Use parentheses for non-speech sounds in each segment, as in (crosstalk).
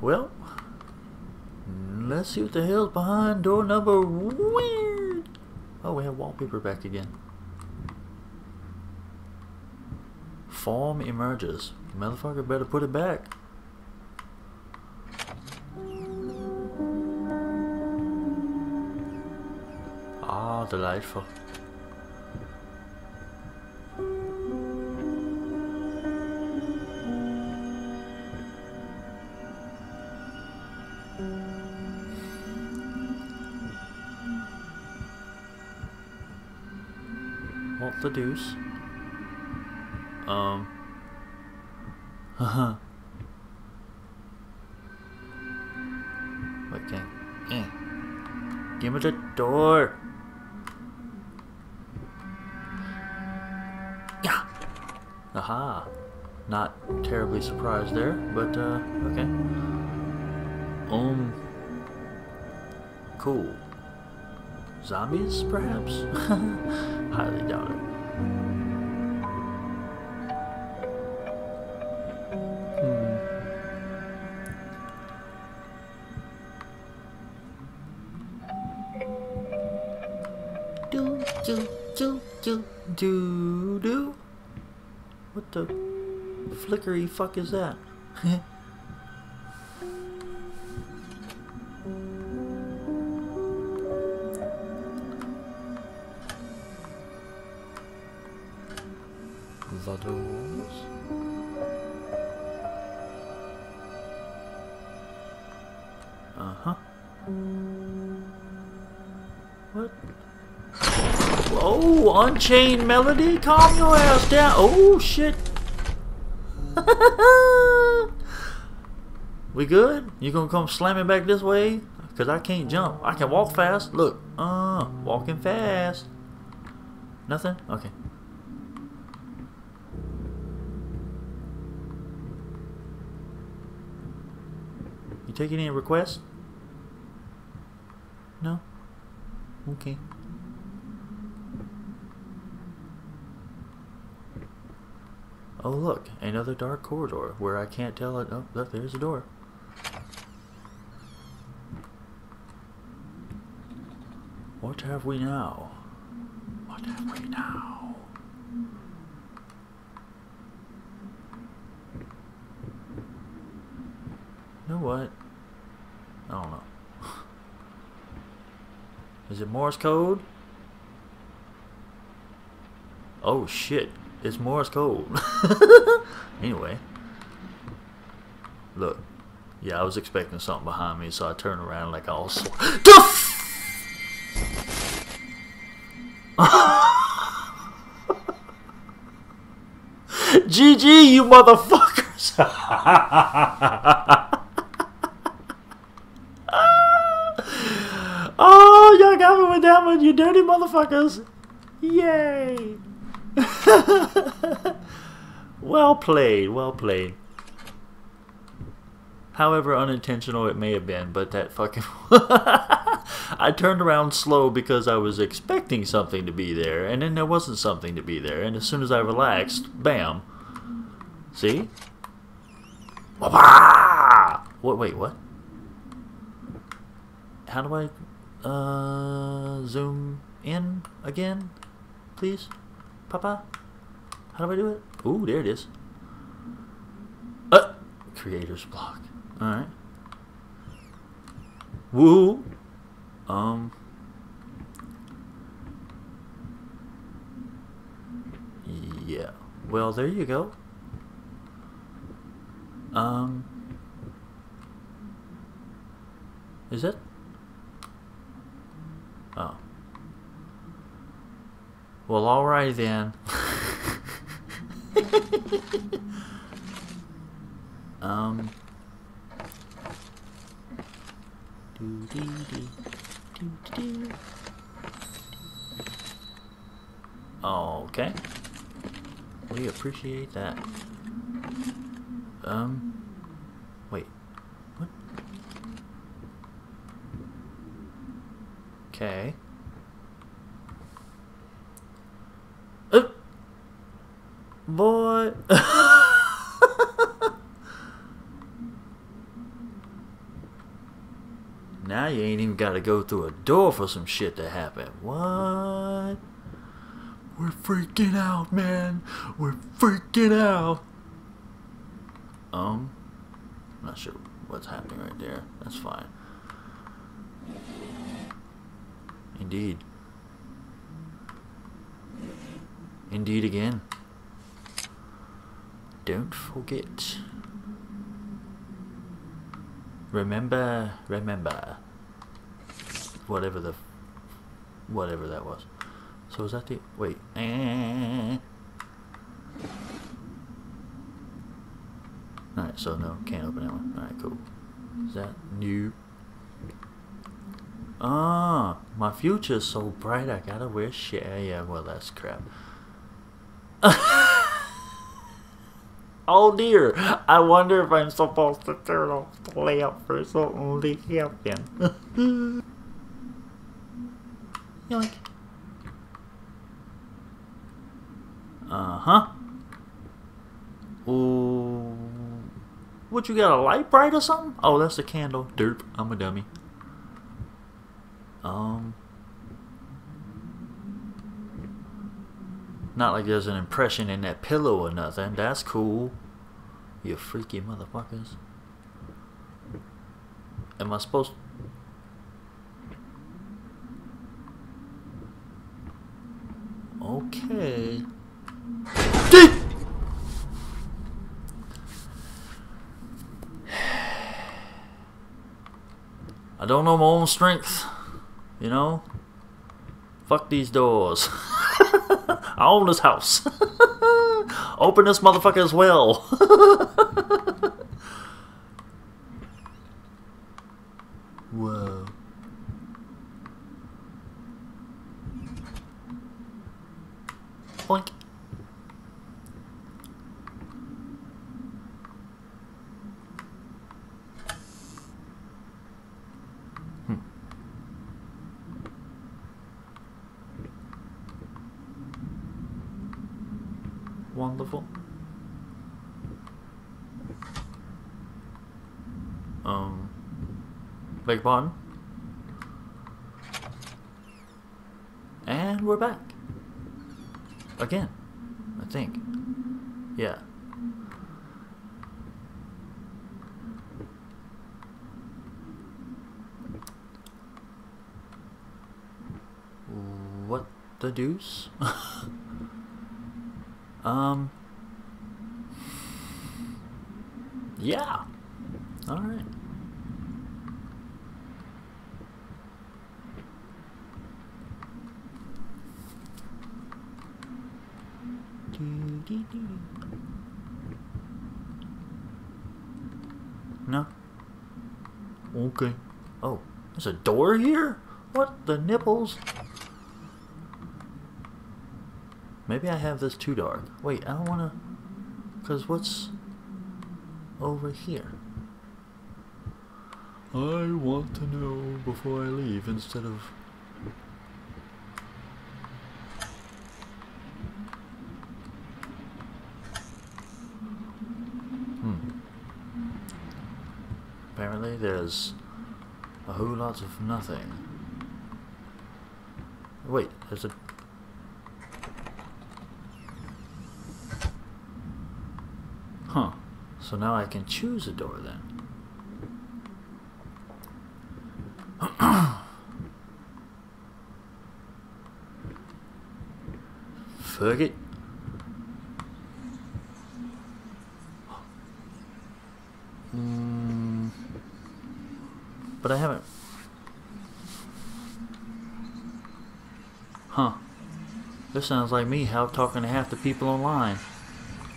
well, let's see what the hell's behind door number weird. Oh, we have wallpaper back again. Form emerges. Motherfucker better put it back. Ah, delightful. The deuce? Um. (laughs) Haha. Wait, can eh. Give me the door. Yeah. Aha. Not terribly surprised there, but uh, okay. Um. Cool. Zombies, perhaps? (laughs) Highly doubt it. Do do do do do. What the flickery fuck is that? (laughs) Unchained Melody, calm your ass down. Oh shit. (laughs) we good? You gonna come slamming back this way? Cause I can't jump. I can walk fast. Look, uh, walking fast. Nothing? Okay. You take any requests? No? Okay. Oh look, another dark corridor where I can't tell it. Oh, look, there's a door. What have we now? What have we now? You know what? I don't know. (laughs) Is it Morse code? Oh shit. It's Morse code. (laughs) anyway. Look. Yeah, I was expecting something behind me, so I turned around like sw- The GG, (laughs) you motherfuckers! (laughs) oh, y'all got me with that one, you dirty motherfuckers! Yay! (laughs) well played, well played. However unintentional it may have been, but that fucking. (laughs) I turned around slow because I was expecting something to be there, and then there wasn't something to be there, and as soon as I relaxed, bam. See? What? Wait, what? How do I uh, zoom in again, please? Papa? How do I do it? Ooh, there it is. Uh, creator's block. Alright. Woo! Um. Yeah. Well, there you go. Um. Is it? Oh. Well, alright then. (laughs) um. Do, do, do. Okay. We appreciate that. Um. Wait. What? Okay. Uh, (laughs) Now you ain't even got to go through a door for some shit to happen. What? We're freaking out, man. We're freaking out. Um, not sure what's happening right there. That's fine. Indeed. Indeed again. Don't forget. Remember, remember. Whatever the, whatever that was. So is that the, wait. Alright, so no, can't open that one. Alright, cool. Is that new? Ah, my future's so bright I gotta wear shit. Yeah, well that's crap. Oh dear, I wonder if I'm supposed to turn off the lamp for something to happen. (laughs) Yoink. Uh-huh. Ooh. What, you got a Lite-Brite or something? Oh, that's a candle. Derp, I'm a dummy. Um... Not like there's an impression in that pillow or nothing. That's cool. You freaky motherfuckers. Am I supposed Okay. I don't know my own strength. You know? Fuck these doors. (laughs) (laughs) I own this house. (laughs) Open this motherfucker as well. (laughs) Whoa. Boink. Wonderful. Um, beg pardon? And we're back. Again, I think. Yeah. What the deuce? (laughs) Um. Yeah. All right. No. Okay. Oh, there's a door here? What the nipples? Maybe I have this too dark. Wait, I don't want to... Because what's over here? I want to know before I leave instead of... Hmm. Apparently there's lot of nothing. Wait, there's a Huh. So now I can choose a door then. (coughs) Fuck it. Mm, but I haven't. Huh. This sounds like me how talking to half the people online.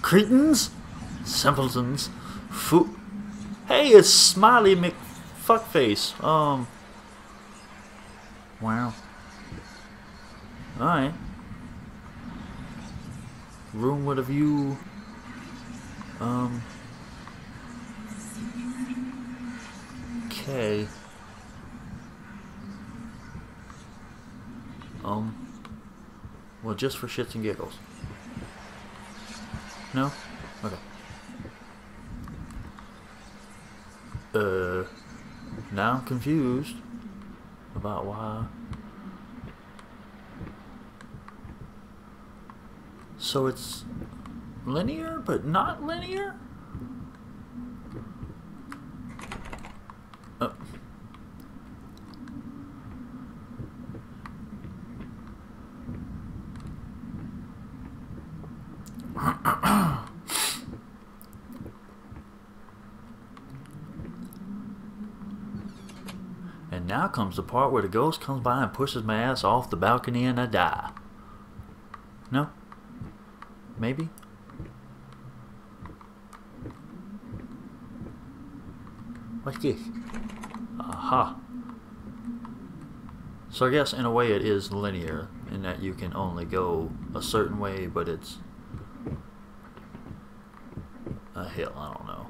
Cretins? Simpletons. Foo. Hey, it's Smiley McFuckface. Um. Wow. Alright. Room with a view. Um. Okay. Um. Well, just for shits and giggles. No? Okay. Uh. Now I'm confused about why. So it's linear, but not linear? Uh. And now comes the part where the ghost comes by and pushes my ass off the balcony and I die. No? Maybe? What's this? Aha. So I guess in a way it is linear in that you can only go a certain way, but it's a hill, I don't know.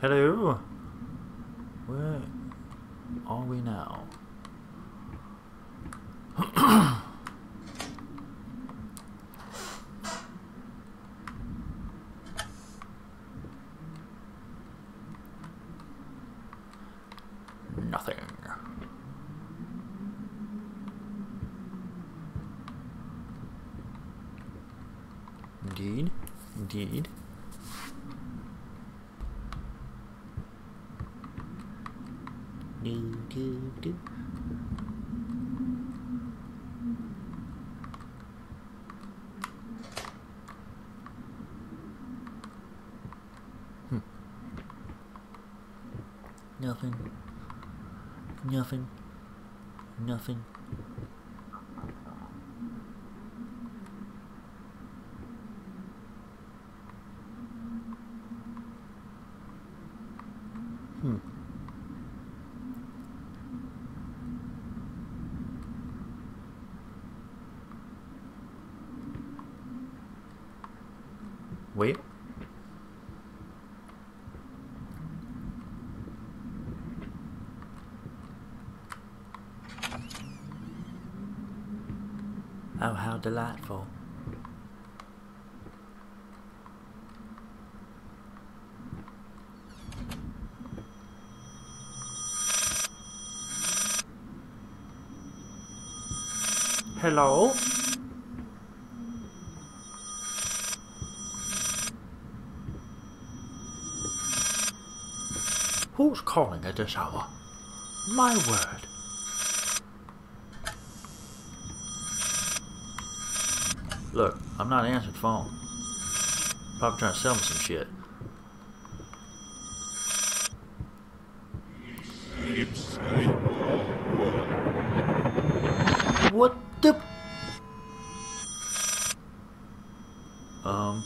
Hello? Where are we now? Nothing. Indeed. Indeed. Do, do, do. Hmm. Nothing. Nothing. Nothing. Hmm. Wait. Oh, how delightful. Hello? Who's calling at this hour? My word. Look, I'm not answering the phone. Probably trying to sell me some shit. What the? Um.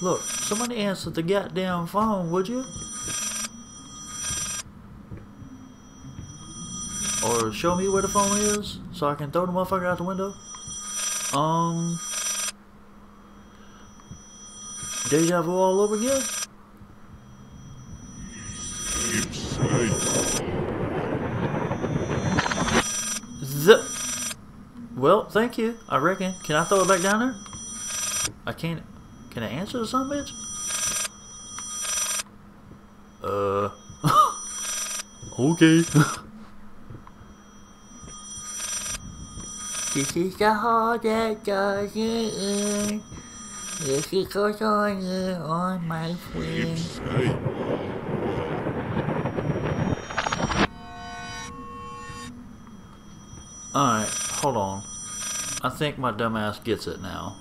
Look, somebody answer the goddamn phone, would you? Or show me where the phone is so I can throw the motherfucker out the window. Um. Deja vu all over again? The. Well, thank you. I reckon. Can I throw it back down there? I can't. Can I answer the son bitch? Uh. (laughs) okay. (laughs) this is the heart that does it. This is goes on you on my friend. Alright, hold on. I think my dumbass gets it now.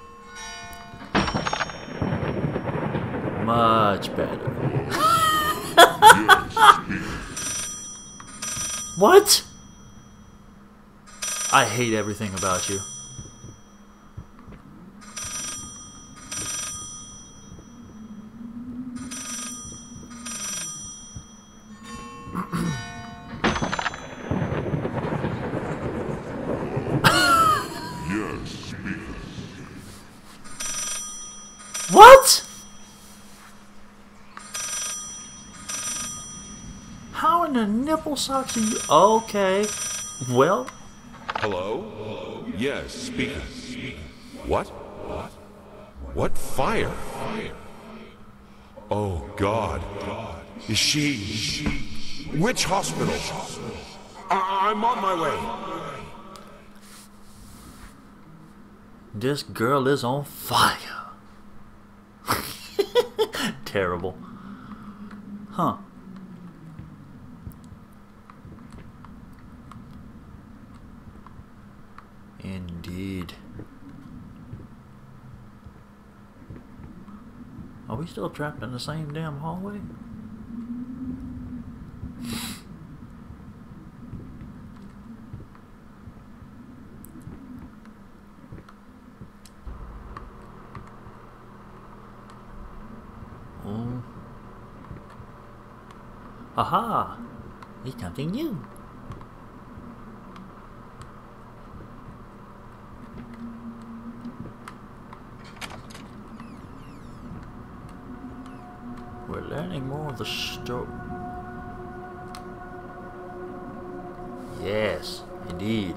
(laughs) Much better. (laughs) what? I hate everything about you. Purple socks are you? Okay. Well, Hello? Yes, speaking. What? What? What fire? Oh God. Is she? Which hospital? I- I'm on my way. this girl is on fire. (laughs) Terrible. Huh. Indeed. Are we still trapped in the same damn hallway? Oh. Aha! It's something new. We're learning more of the story. Yes, indeed.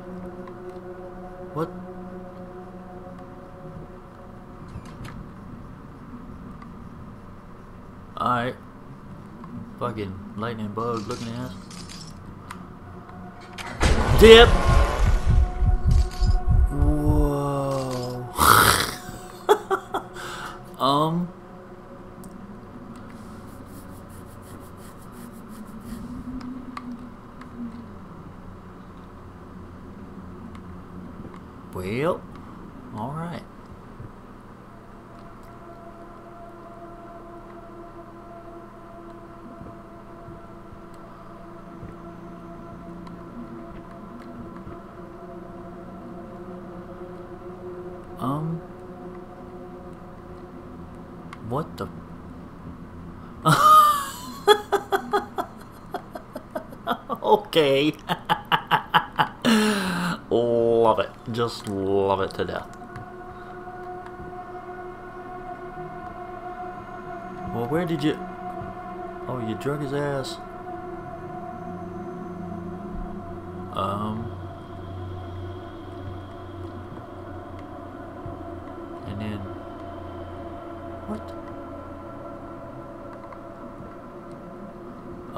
What? Alright. Fucking lightning bug looking ass. Dip! Whoa. um. Well, alright. Um. What the? (laughs) okay. (laughs) love it. Just love it to death. Well, where did you... Oh, you drug his ass. Um... And then... What?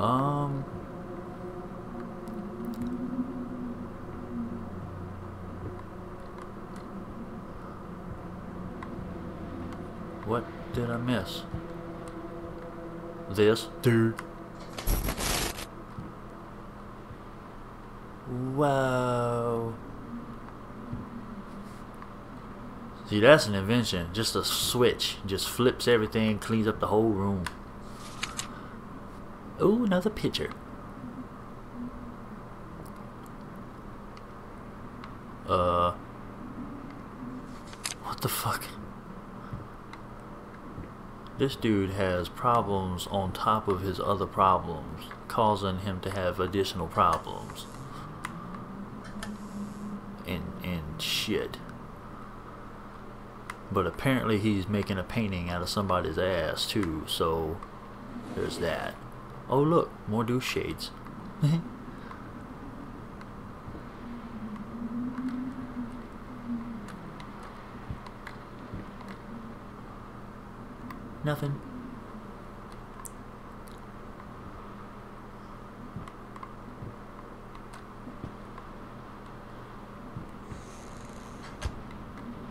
Um... What did I miss? This? Dude. Whoa. See, that's an invention. Just a switch. Just flips everything, cleans up the whole room. Ooh, another picture. Uh. What the fuck? This dude has problems on top of his other problems, causing him to have additional problems. And, and shit. But apparently he's making a painting out of somebody's ass too, so there's that. Oh look, more douche shades. (laughs) Nothing.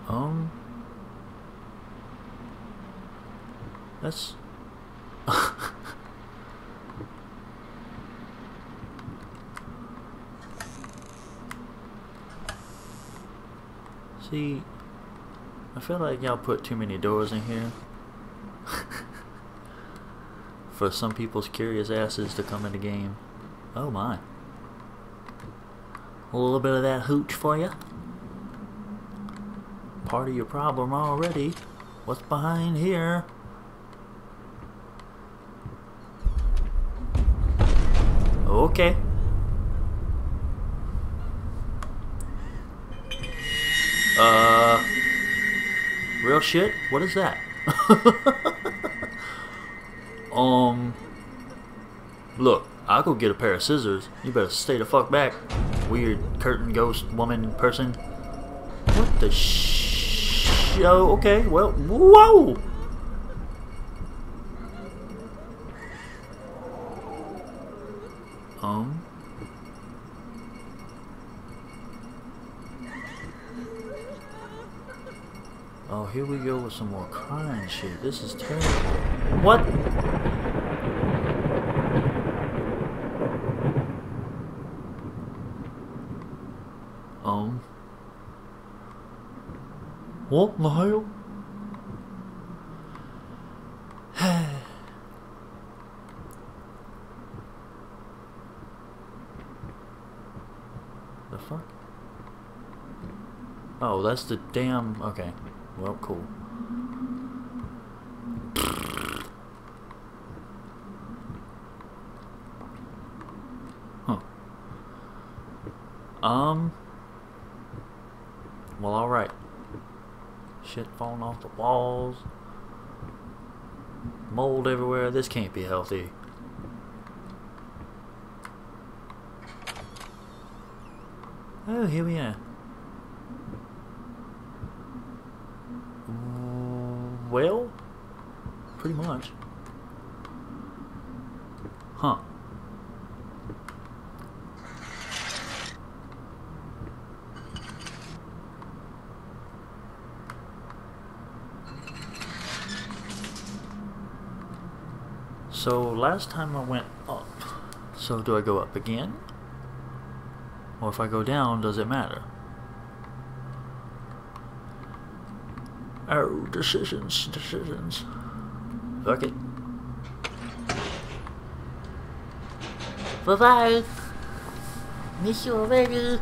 Um. See, I feel like y'all put too many doors in here for some people's curious asses to come in the game. Oh my. A little bit of that hooch for you. Part of your problem already. What's behind here? Okay. Uh, real shit? What is that? (laughs) um, look, I'll go get a pair of scissors. You better stay the fuck back. Weird curtain ghost woman person. What the sh... Oh, okay. Well, whoa! Um... Oh, here we go with some more crying shit. This is terrible. What? Um. What the hell? (sighs) the fuck? Oh, that's the damn. Okay. Well, cool. Huh. Um. Well, alright. Shit falling off the walls. Mold everywhere. This can't be healthy. Oh, here we are. Well, pretty much. Huh. So last time I went up. So do I go up again? Or if I go down, does it matter? Oh, decisions, decisions. Fuck it. Bye bye. Miss you already.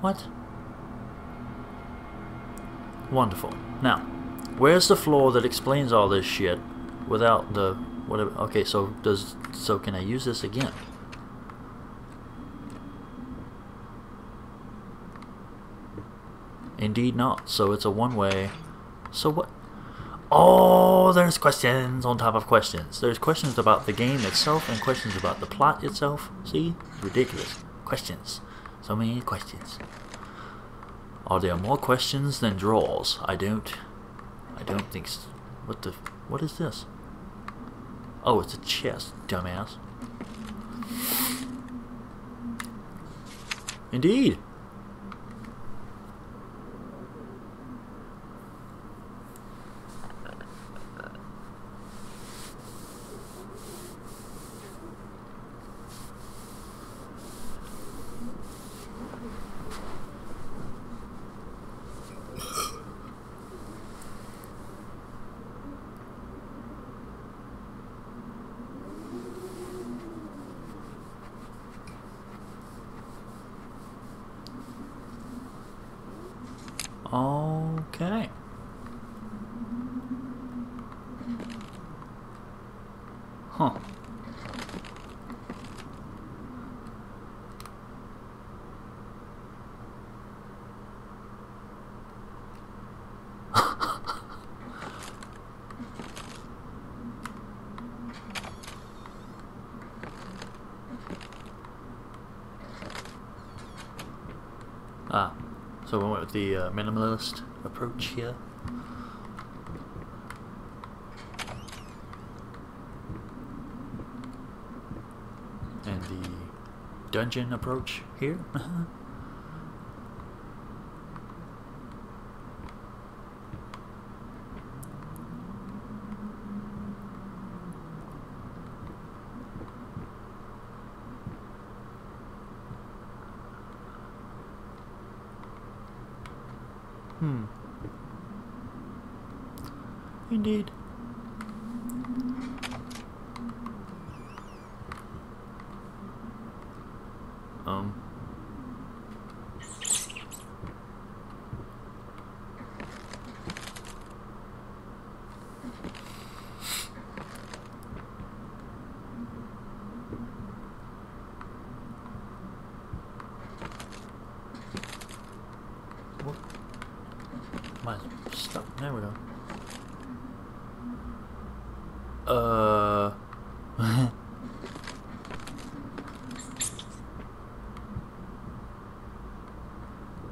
What? Wonderful. Now, where's the floor that explains all this shit without the whatever? Okay, so does so can I use this again? Indeed not. So it's a one-way. So what? Oh, there's questions on top of questions. There's questions about the game itself and questions about the plot itself. See? Ridiculous. Questions. So many questions. Are there more questions than draws? I don't... I don't think. What the... What is this? Oh, it's a chest, dumbass. Indeed. Okay. Huh. (laughs) ah, so we went with the uh, minimalist approach here. And the dungeon approach here. (laughs) hmm. Indeed. Um. My stuff. There we go. Uh.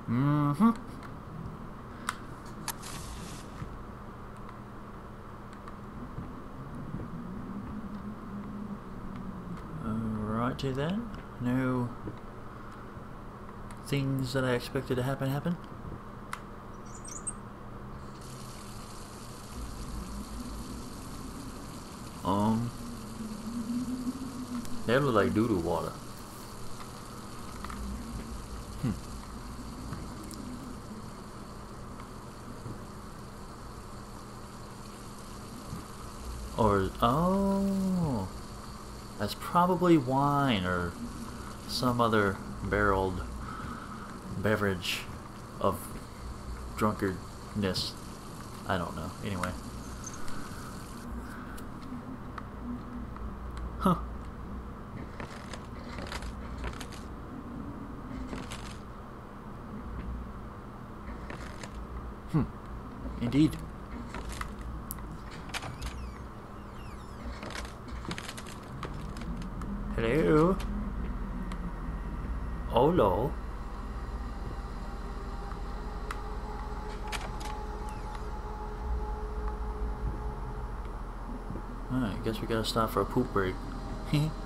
mm-hmm. Then. No things that I expected to happen happen. Um, that look like doo-doo water. Hmm. Or, oh, probably wine or some other barreled beverage of drunkardness. I don't know. Anyway. Huh. Hmm. Indeed. Hello? Hello. Alright, guess we gotta stop for a poop break. (laughs)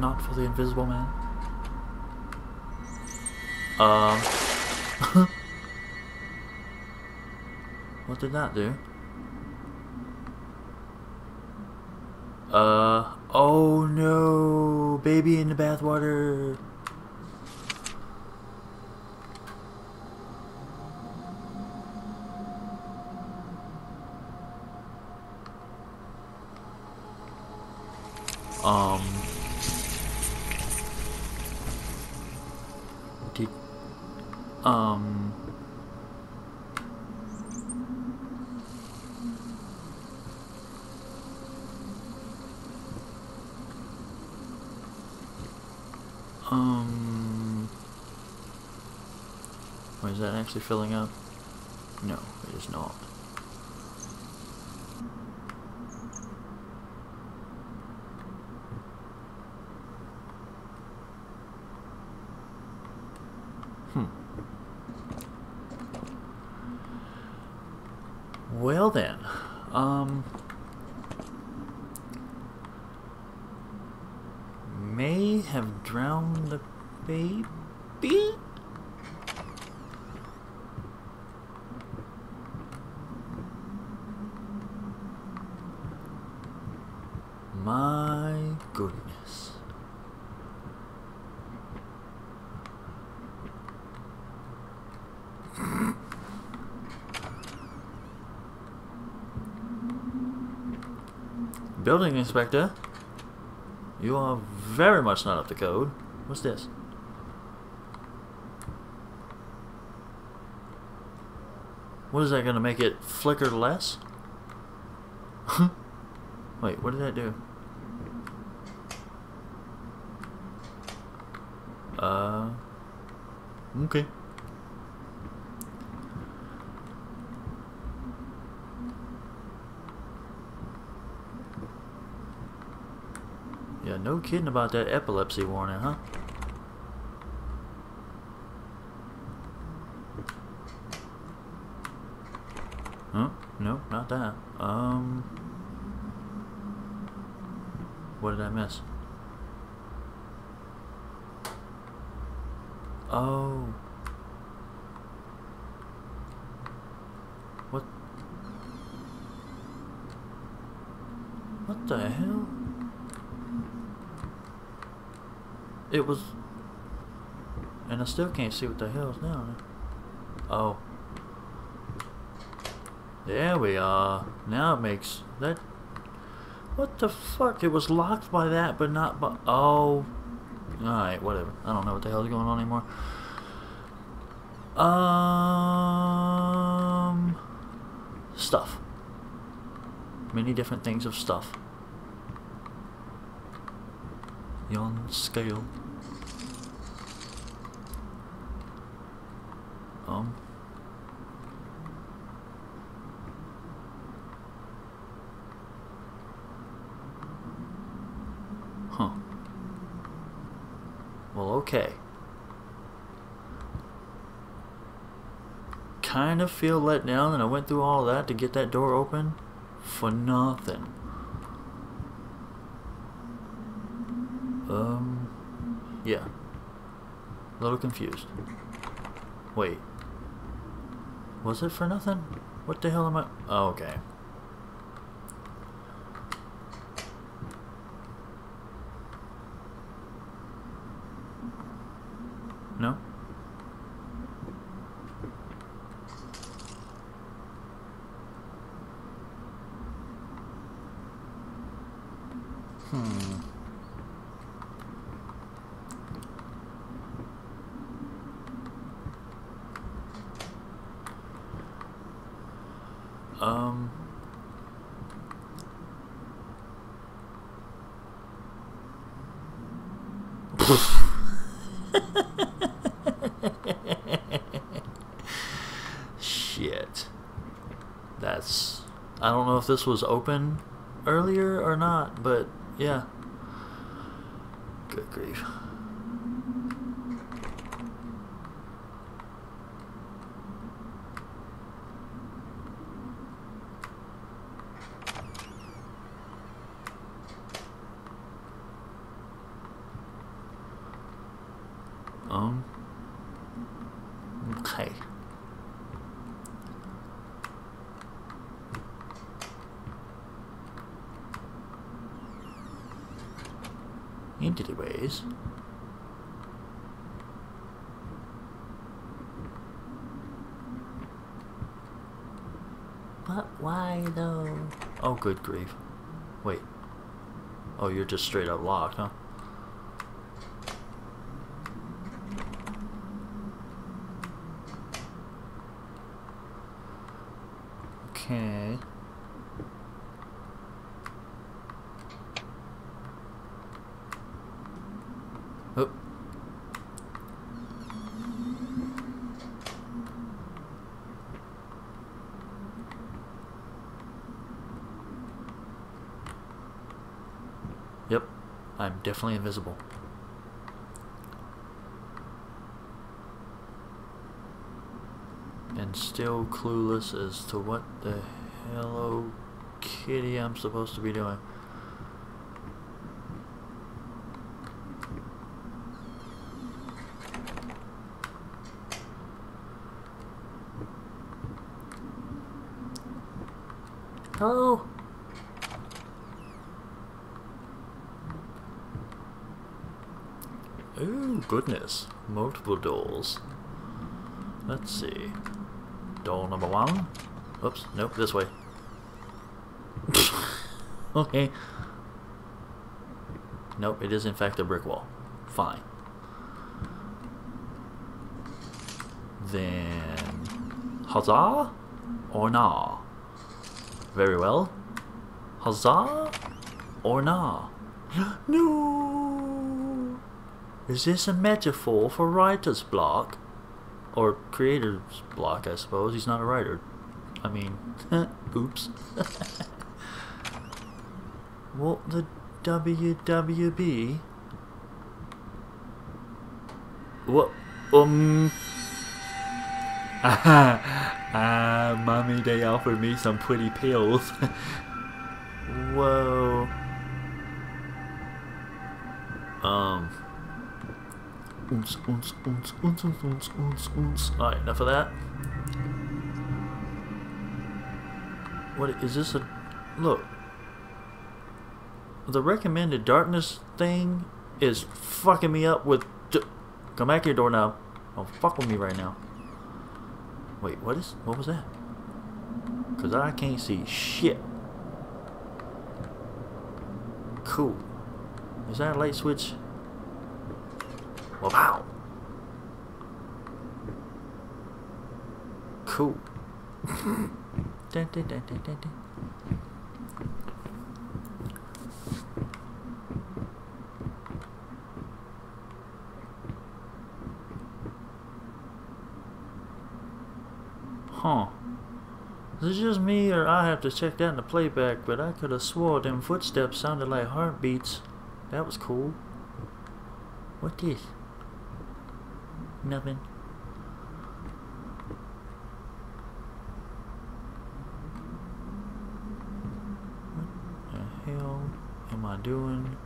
Not for the invisible man. Um. (laughs) what did that do? Uh. Oh no! Baby in the bathwater! Um um Wait, is that actually filling up? No, it is not. Hmm. Well then, um, may have drowned the baby. My goodness. Building inspector, you are very much not up to code. What's this? What is that going to make it flicker less? (laughs) Wait, what did that do? Uh, okay. Yeah, no kidding about that epilepsy warning, huh? Huh? No, not that. Um... What did I miss? Oh. What? What the hell? It was... And I still can't see what the hell's down there. Oh. There we are. Now it makes... That What the fuck? It was locked by that, but not by... Oh. Alright, whatever. I don't know what the hell is going on anymore. Um... Stuff. Many different things of stuff. Yon scale. Um... Huh. Well, okay. Kind of feel let down that I went through all that to get that door open for nothing. Um, yeah. A little confused. Wait. Was it for nothing? What the hell am I? Oh, okay. No? Hmm. Um. Shit. That's. I don't know if this was open earlier or not, but yeah. Good grief. Um. Okay. Anyways. But why though? Oh, good grief. Wait. Oh, you're just straight up locked, huh? Okay. Oh. Yep, I'm definitely invisible. And still clueless as to what the Hello Kitty I'm supposed to be doing. Hello? Oh, goodness. Multiple doors. Let's see. Door number one. Oops, nope, this way. (laughs) okay. Nope, it is in fact a brick wall. Fine. Then... Huzzah? Or nah? Very well. Huzzah? Or nah? (gasps) no! Is this a metaphor for writer's block? Or creator's block, I suppose. He's not a writer. I mean, (laughs) oops. (laughs) what the WWB? What? Um. (laughs) Ah, mommy, they offered me some pretty pills. Whoa. Um. Alright, enough of that. What is this a look? The recommended darkness thing is fucking me up with come back here door now. Don't fuck with me right now. Wait, what is what was that? Cause I can't see shit. Cool. Is that a light switch? Wow. Cool. dun, dun, dun. Huh. Is it just me or I have to check that in the playback, but I could have swore them footsteps sounded like heartbeats. That was cool. What this? Nothing. What the hell am I doing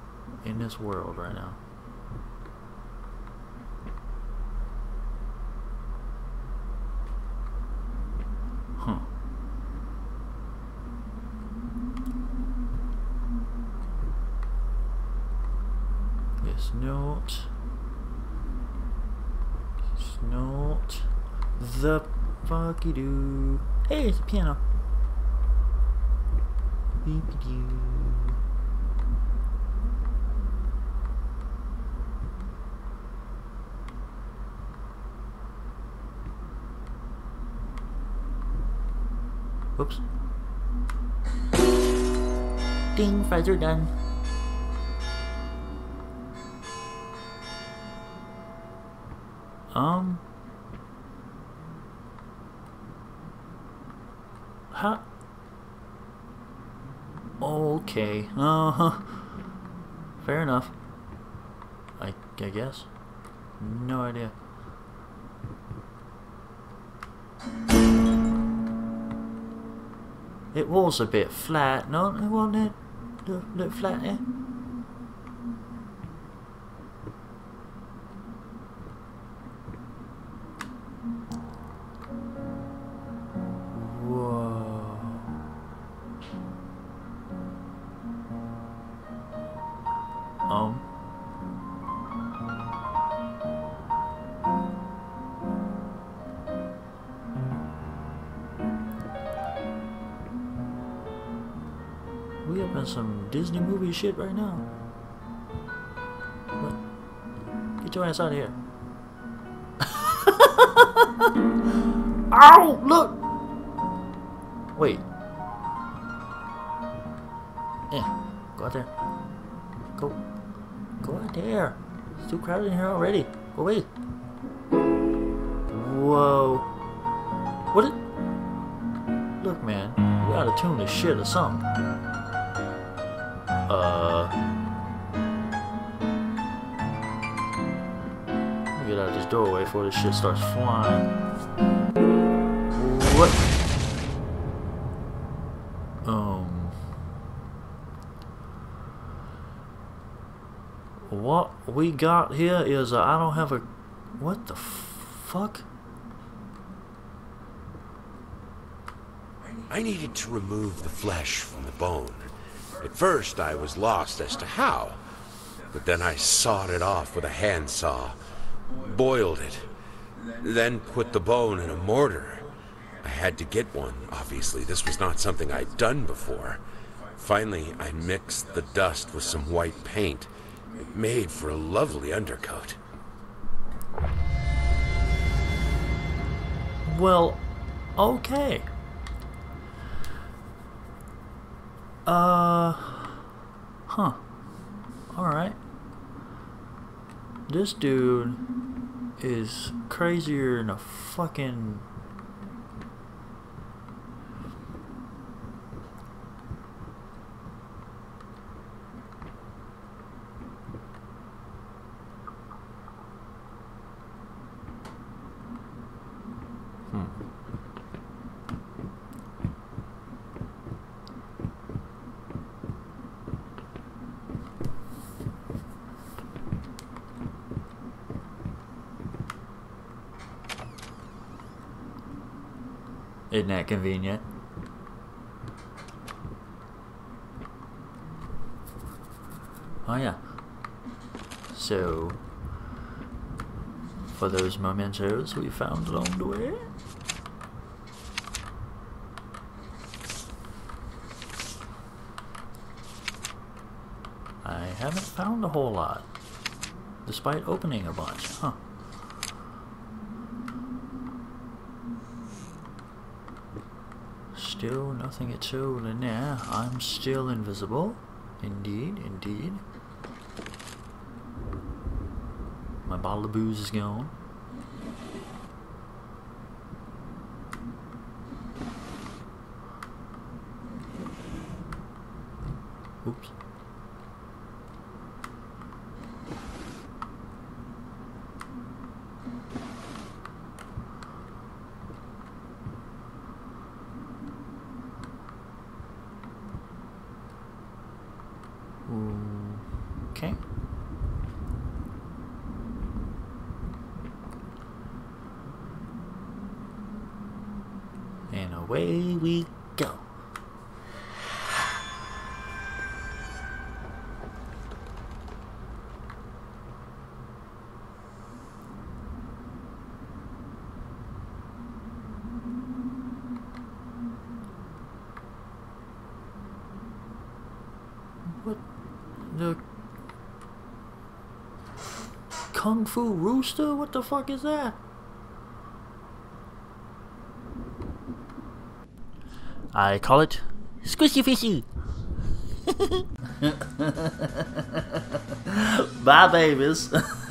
in this world right now? Huh. It's not. It's not the fucky doo. Hey, it's a piano. Oops. Ding, fries are done. Um. How? Okay. Uh huh. Fair enough. I, I guess. No idea. It was a bit flat, no? Wasn't it? Look, look flat there. Shit right now. What? Get your ass out of here. (laughs) Ow! Look! Wait. Yeah, go out there. Go. Go out there. It's too crowded in here already. Go away. Whoa. What? Look, man. We gotta tune this shit or something. Uh. Get out of this doorway before this shit starts flying. What? Um. What we got here is uh, I don't have a. What the fuck? I needed to remove the flesh from the bone. At first, I was lost as to how, but then I sawed it off with a handsaw, boiled it, then put the bone in a mortar. I had to get one, obviously. This was not something I'd done before. Finally, I mixed the dust with some white paint. It made for a lovely undercoat. Well, okay. Uh, huh. Alright. This dude is crazier than a fucking. Isn't that convenient? Oh yeah. So, for those mementos we found along the way. I haven't found a whole lot, despite opening a bunch, huh? Still nothing at all in there. I'm still invisible. Indeed, indeed. My bottle of booze is gone. Oops. Okay. And away we go. What the Kung Fu Rooster? What the fuck is that? I call it Squishy Fishy. (laughs) Bye, babies. (laughs)